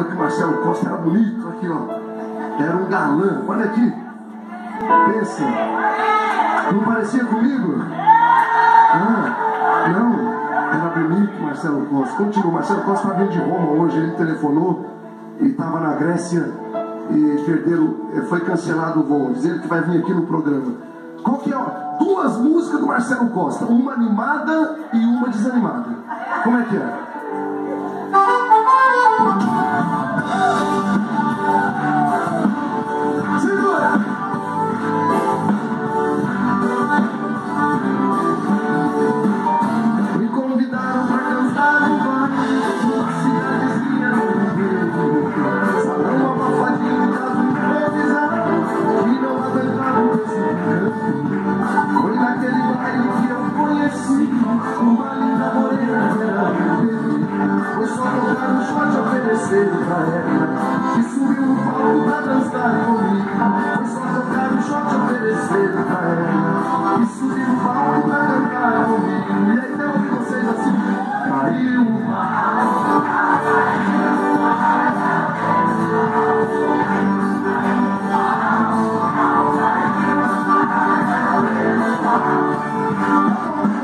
é que o Marcelo Costa era bonito aqui, ó. Era um galã. Olha aqui. Pensa. Não parecia comigo? Ah, não. Era bonito Marcelo Costa. Continua. Marcelo Costa vindo de Roma hoje. Ele telefonou e estava na Grécia e perderam, eh, foi cancelado o voo. Diz ele que vai vir aqui no programa. Qual que é? Duas músicas do Marcelo Costa. Uma animada e uma desanimada. Como é que é? Uma linda morena que Foi só tocar no short e oferecer pra ela Que subiu no palco pra dançar comigo Foi só tocar no short e oferecer pra ela Que subiu no palco pra dançar comigo E aí eu vi vocês assim Aí o mar Música